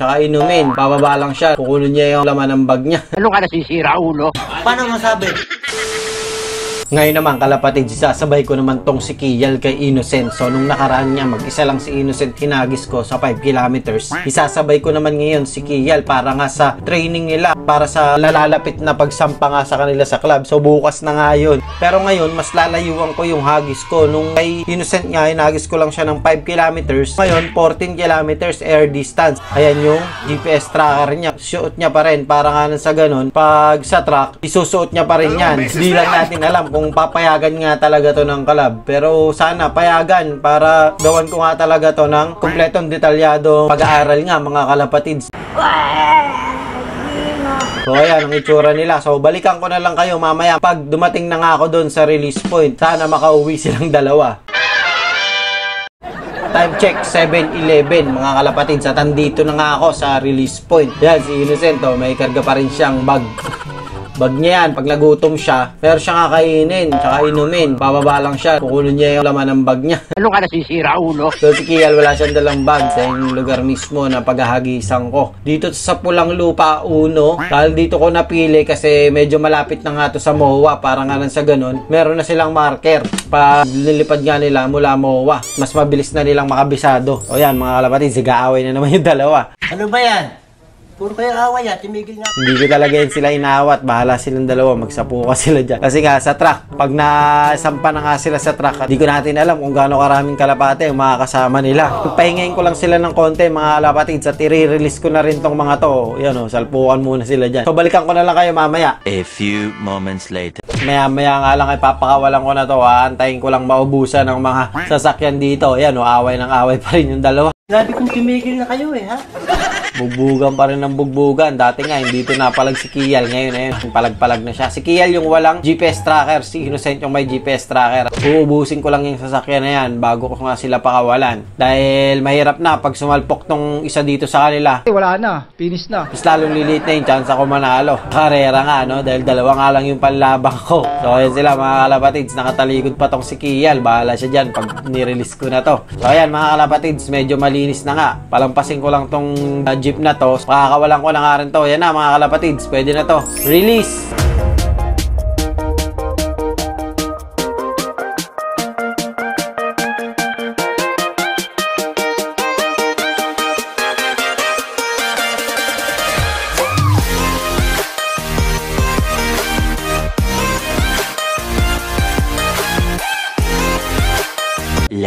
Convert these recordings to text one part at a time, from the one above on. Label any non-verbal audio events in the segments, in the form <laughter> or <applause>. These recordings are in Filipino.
tsaka inumin. Bababa lang siya. Kukunin niya yung laman ng bag niya. Ano ka nasisira, ulo? Paano masabi? Ngayon naman, kalapatid, sasabay ko naman tong si Kial kay Innocent. So, nung nakaraan niya, mag-isa lang si Innocent hinagis ko sa 5 kilometers. Isasabay ko naman ngayon si Kial para nga sa training nila, para sa lalalapit na pagsampa nga sa kanila sa club. So, bukas na nga yun. Pero ngayon, mas lalayuan ko yung hagis ko. Nung kay Innocent nga, hinagis ko lang siya ng 5 kilometers. Ngayon, 14 kilometers air distance. Ayan yung GPS tracker niya. Suot niya pa rin para nga sa ganun, pag sa track, isusuot niya pa rin yan. Hindi lang natin alam kung papayagan nga talaga to ng club. Pero sana payagan para gawan ko nga talaga to ng kumpletong detalyado pag-aaral nga mga kalapatids. So ayan ang itsura nila. So balikan ko na lang kayo mamaya pag dumating na nga ako doon sa release point. Sana makauwi silang dalawa. Time check, 7.11 mga kalapatids. At andito na nga ako sa release point. Yan, si Innocent, oh, may karga pa rin siyang bag. Bag niya yan, pag nagutom siya, meron siyang kakainin, tsaka inumin. Bababa lang siya, kukunin niya yung laman ng bag niya. <laughs> Ano ka nasisira, ulo? So si Kial wala siyang dalang bag sa yung lugar mismo na paghahagisan ko. Dito sa Pulang Lupa Uno, dahil dito ko napili kasi medyo malapit na nga to sa MOA para nga lang sa ganun, meron na silang marker. Pag nilipad nga nila mula MOA, mas mabilis na nilang makabisado. O yan mga kalapatid, sigaaway na naman <laughs> yung dalawa. Ano ba yan? Puro kayo away yan, tumigil nga. Hindi ko talaga yun sila inaawat. Bahala silang dalawa. Magsapuka sila dyan. Kasi nga sa truck, pag nasampa na nga sila sa truck, hindi ko natin alam kung gaano karaming kalapate yung mga kasama nila. Pahingayin ko lang sila ng konti mga kalapatid. Sa i-release ko na rin tong mga to. Yan o, salpukan muna sila dyan. So balikan ko na lang kayo mamaya. A few moments later. Maya maya nga lang ay papakawalan ko na to. Aantayin ko lang maubusan ng mga sasakyan dito. Yan o, away ng away pa rin yung dalawa. Sabi kong tumigil na kayo eh, ha? Bugbugan pa rin ng bugbugan. Dati nga, hindi ito napalag si Kial. Ngayon, ayun, palag-palag na siya. Si Kial yung walang GPS tracker. Si Innocent yung may GPS tracker. Uubusin ko lang yung sasakyan na yan bago ko nga sila pakawalan. Dahil mahirap na pag sumalpok tong isa dito sa kanila. Wala na, finish na. Mas lalong lilit na yung chance ako manalo. Karera nga, no? Dahil dalawa nga lang yung panlabang ko. So, ayan sila, mga kalapatids. Nakatalikod pa tong si Kial. Bahala siya dyan pag nirelease ko na to. So, ayan, mga kalapatids. Medyo malinis na nga. Palampasin ko lang tong uh, jeep na to. Pakakawalan ko na nga rin to. Yan na, mga kalapatids. Pwede na to. Release!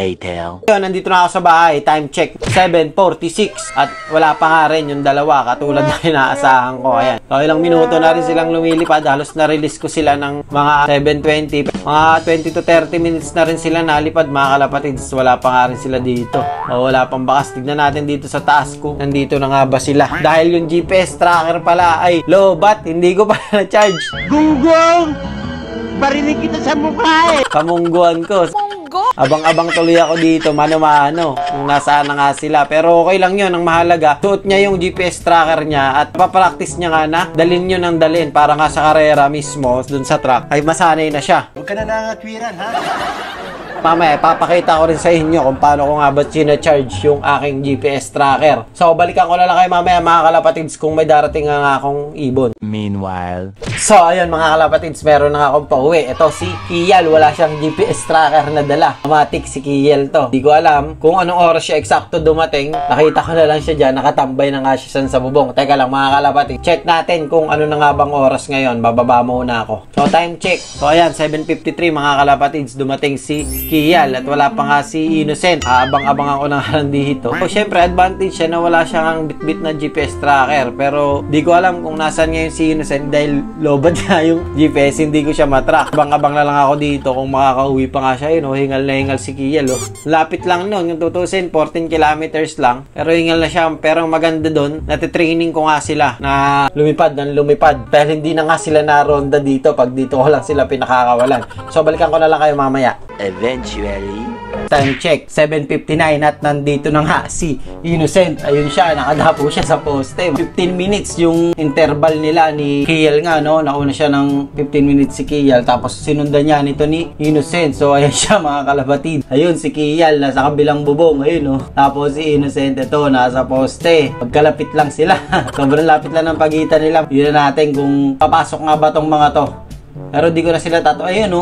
Later. Yun, nandito na ako sa bahay. Time check, 7.46. At wala pa nga rin yung dalawa, katulad na inaasahan ko. Ayan. So, ilang minuto na rin silang lumilipad. Halos na-release ko sila ng mga 7.20. Mga 20 to 30 minutes na rin sila nalipad, mga kalapatids. Wala pa nga rin sila dito. O, wala pang bakas. Tignan natin dito sa taas ko. Nandito na nga ba sila? Dahil yung GPS tracker pala ay low bat, hindi ko pa <laughs> na-charge. Gunggong! Barinig kita sa mukha eh! Kamungguan ko. Abang-abang tuloy ako dito, mano-mano. Kung nasaan na nga sila. Pero okay lang yun. Ang mahalaga, suot niya yung GPS tracker niya at papractice niya nga na dalin nyo ng dalin para nga sa karera mismo, dun sa track, ay masanay na siya. Huwag ka na nangatwiran, ha? Mamaya, papakita ko rin sa inyo kung paano ko nga ba charge yung aking GPS tracker. So, balikan ko na lang kayo mamaya mga kalapatids kung may darating nga akong ibon. Meanwhile. So, ayun mga kalapatids, meron na akong pauwi. Ito si Kial, wala siyang GPS tracker na dala. Automatic si Kial to. Di ko alam kung anong oras siya eksakto dumating. Nakita ko na lang siya dyan, nakatambay na nga siya sa bubong. Teka lang mga kalapatids, check natin kung ano na nga bang oras ngayon. Bababa muna ako. So, time check. So, ayan, 7.53 mga kalapatids, dumating si Kial at wala pa nga si Innocent. Abang-abang ako na nga dito. So, syempre, advantage siya na wala siyang bit-bit na GPS tracker. Pero, di ko alam kung nasan ngayon si Innocent dahil lobad <laughs> niya yung GPS, hindi ko siya matrack. Abang-abang na lang ako dito kung makakauwi pa nga siya yun. Oh, hingal na hingal si Kiel. Oh. Lapit lang nun, yung 2000, 14 kilometers lang. Pero hingal na siya. Pero maganda doon, natitraining ko nga sila na lumipad ng lumipad. Pero hindi na nga sila na ronda dito pag dito ko lang sila pinakakawalan. So, balikan ko na lang kayo mamaya. Eventually. Time check, 7.59 at nandito na nga si Innocent. Ayun siya, nakadapo siya sa poste. 15 minutes yung interval nila ni Kiel nga, no? Nauna siya ng 15 minutes si Kiel, tapos sinundan niya nito ni Innocent. So, <laughs> ayan siya mga kalabatid. Ayun, si Kiel, nasa kabilang bubong, ayun, no? Tapos si Innocent, ito, nasa poste. Magkalapit lang sila. <laughs> Sobrang lapit lang ng pagitan nila. Yun na natin kung papasok nga ba tong mga to. Pero di ko na sila tato. Ayun, no?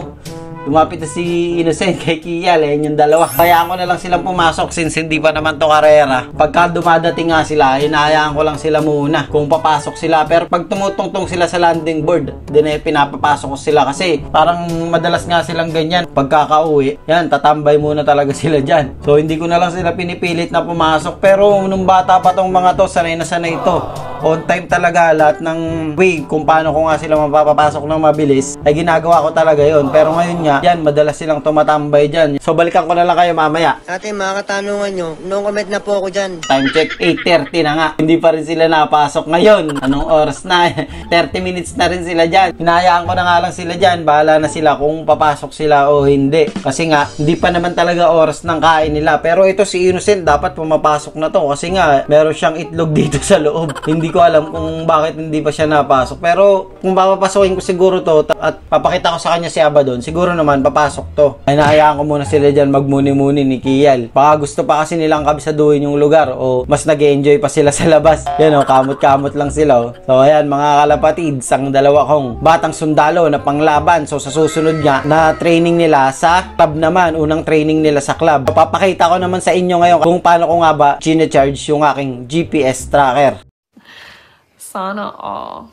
Lumapit na si Innocent kay Kial, eh, yung dalawa. Kaya ko na lang silang pumasok since hindi pa naman to karera. Pagka dumadating nga sila, hinahayaan ko lang sila muna kung papasok sila. Pero pag tumutungtong sila sa landing board, din eh, pinapapasok ko sila kasi parang madalas nga silang ganyan. Pagkakauwi, yan, tatambay muna talaga sila dyan. So hindi ko na lang sila pinipilit na pumasok. Pero nung bata pa tong mga to, sanay na sanay ito on time talaga lahat ng way kung paano ko nga sila mapapapasok ng mabilis ay ginagawa ko talaga yon pero ngayon nga yan madalas silang tumatambay dyan. So balikan ko na lang kayo mamaya. Ate, mga katanungan nyo, no comment na po ako dyan. time check 8.30 na nga. Hindi pa rin sila napasok ngayon. Anong oras na? <laughs> 30 minutes na rin sila dyan. Hinahayaan ko na nga lang sila dyan. Bahala na sila kung papasok sila o hindi. Kasi nga hindi pa naman talaga oras ng kain nila. Pero ito si Innocent dapat pumapasok na to. Kasi nga meron siyang itlog <laughs> dito sa loob. Hindi ko alam kung bakit hindi pa siya napasok. Pero kung papapasokin ko siguro to at papakita ko sa kanya si Aba doon siguro naman papasok to. Ay nahayaan ko muna sila dyan magmuni-muni ni Kiel. Baka gusto pa kasi nilang kabisaduhin yung lugar o mas nag enjoy pa sila sa labas. Yan o kamot-kamot lang sila oh. so ayan mga kalapatid ang dalawa kong batang sundalo na panglaban. So sa susunod nga na training nila sa club naman unang training nila sa club. Papakita ko naman sa inyo ngayon kung paano ko nga ba charge yung aking GPS tracker Sana all.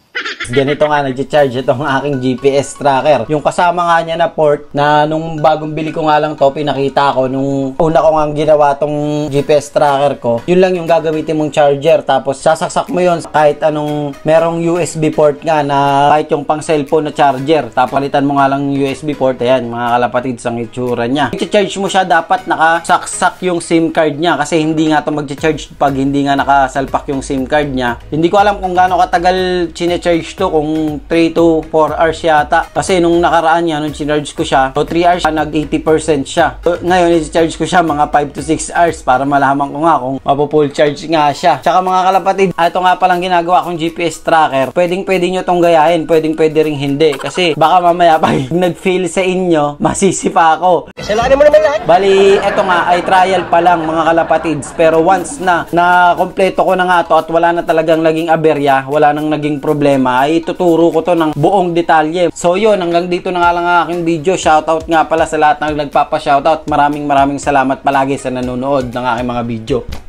Ganito nga nag-charge itong aking GPS tracker. Yung kasama nga niya na port na nung bagong bili ko nga lang to, pinakita ko nung una ko nga ginawa tong GPS tracker ko. Yun lang yung gagamitin mong charger. Tapos sasaksak mo yun kahit anong merong USB port nga na kahit yung pang cellphone na charger. Tapos palitan mo nga lang yung USB port. Ayan, mga kalapatid sang itsura niya. I-charge mo siya dapat nakasaksak yung SIM card niya kasi hindi nga to mag-charge pag hindi nga nakasalpak yung SIM card niya. Hindi ko alam kung gaano katagal chine-charge to kung 3 to 4 hours yata. Kasi nung nakaraan niya, nung sinarge ko siya, so 3 hours, nag 80% siya. So, ngayon, i-charge ko siya mga 5 to 6 hours para malaman ko nga kung mapo-full charge nga siya. Tsaka mga kalapatid, ah, ito nga palang ginagawa kong GPS tracker. Pwedeng pwede nyo tong gayahin, pwedeng pwede ring hindi. Kasi baka mamaya <laughs> pag nag-fail sa inyo, masisi pa ako. Kasalanan mo naman lahat. Bali, eto nga ay trial pa lang mga kalapatids. Pero once na na kompleto ko na nga to at wala na talagang naging aberya, wala nang naging problema, ay ituturo ko to ng buong detalye. So yun, hanggang dito na nga lang ang aking video. Shoutout nga pala sa lahat ng nagpapa-shoutout. Maraming maraming salamat palagi sa nanonood ng aking mga video.